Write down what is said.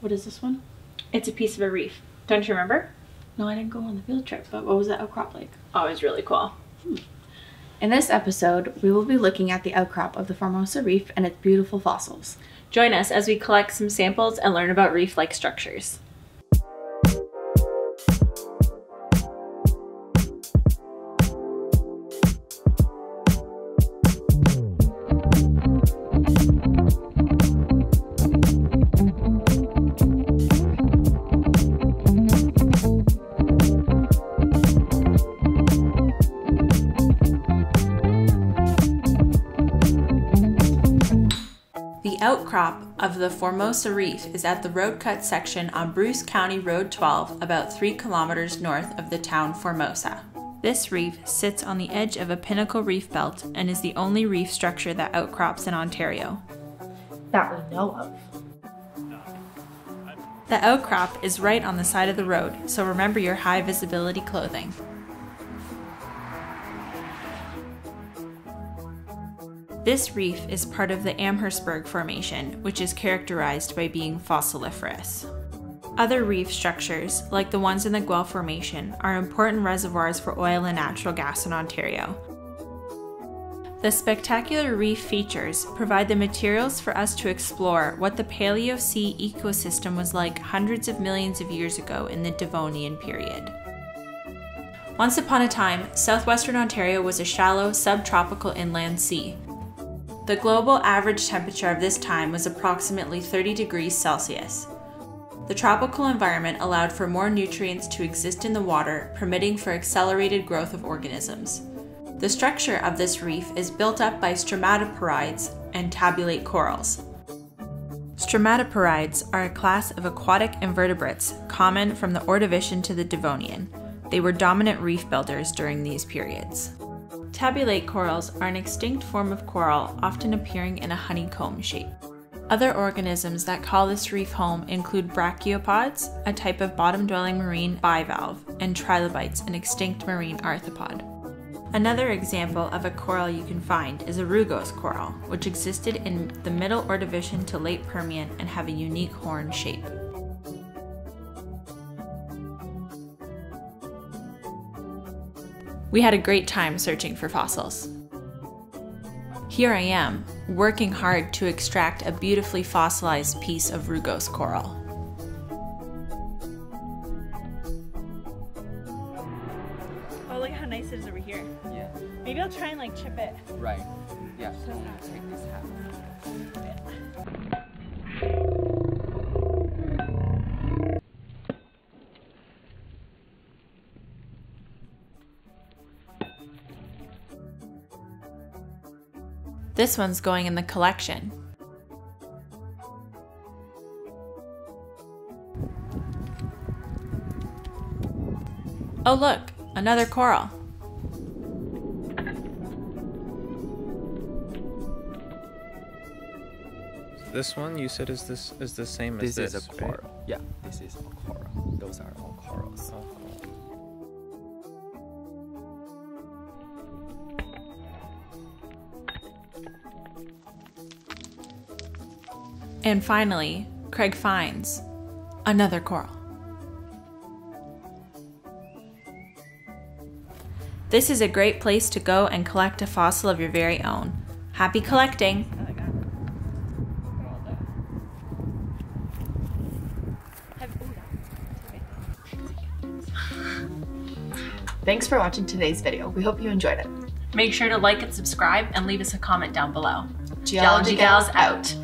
What is this one? It's a piece of a reef. Don't you remember? No, I didn't go on the field trip, but what was that outcrop like? Oh, it was really cool. Hmm. In this episode, we will be looking at the outcrop of the Formosa Reef and its beautiful fossils. Join us as we collect some samples and learn about reef-like structures. Outcrop of the Formosa Reef is at the road cut section on Bruce County Road 12, about 3 kilometers north of the town Formosa. This reef sits on the edge of a pinnacle reef belt and is the only reef structure that outcrops in Ontario. That we know of. The outcrop is right on the side of the road, so remember your high visibility clothing. This reef is part of the Amherstburg Formation, which is characterized by being fossiliferous. Other reef structures, like the ones in the Guelph Formation, are important reservoirs for oil and natural gas in Ontario. The spectacular reef features provide the materials for us to explore what the Paleo Sea ecosystem was like hundreds of millions of years ago in the Devonian period. Once upon a time, southwestern Ontario was a shallow subtropical inland sea. The global average temperature of this time was approximately 30 degrees Celsius. The tropical environment allowed for more nutrients to exist in the water, permitting for accelerated growth of organisms. The structure of this reef is built up by stromatoporoids and tabulate corals. Stromatoporoids are a class of aquatic invertebrates common from the Ordovician to the Devonian. They were dominant reef builders during these periods. Tabulate corals are an extinct form of coral, often appearing in a honeycomb shape. Other organisms that call this reef home include brachiopods, a type of bottom dwelling marine bivalve, and trilobites, an extinct marine arthropod. Another example of a coral you can find is a rugose coral, which existed in the Middle Ordovician to Late Permian and have a unique horn shape. We had a great time searching for fossils. Here I am, working hard to extract a beautifully fossilized piece of rugose coral. Oh, look how nice it is over here. Yeah. Maybe I'll try and like chip it. Right. Yeah. So, take this one's going in the collection. Oh look, another coral. This one you said is this is the same as This this. is a right? coral. Yeah, this is a coral. Those are all corals. And finally, Craig finds another coral. This is a great place to go and collect a fossil of your very own. Happy collecting! Thanks for watching today's video. We hope you enjoyed it. Make sure to like and subscribe and leave us a comment down below. Geology Gals out.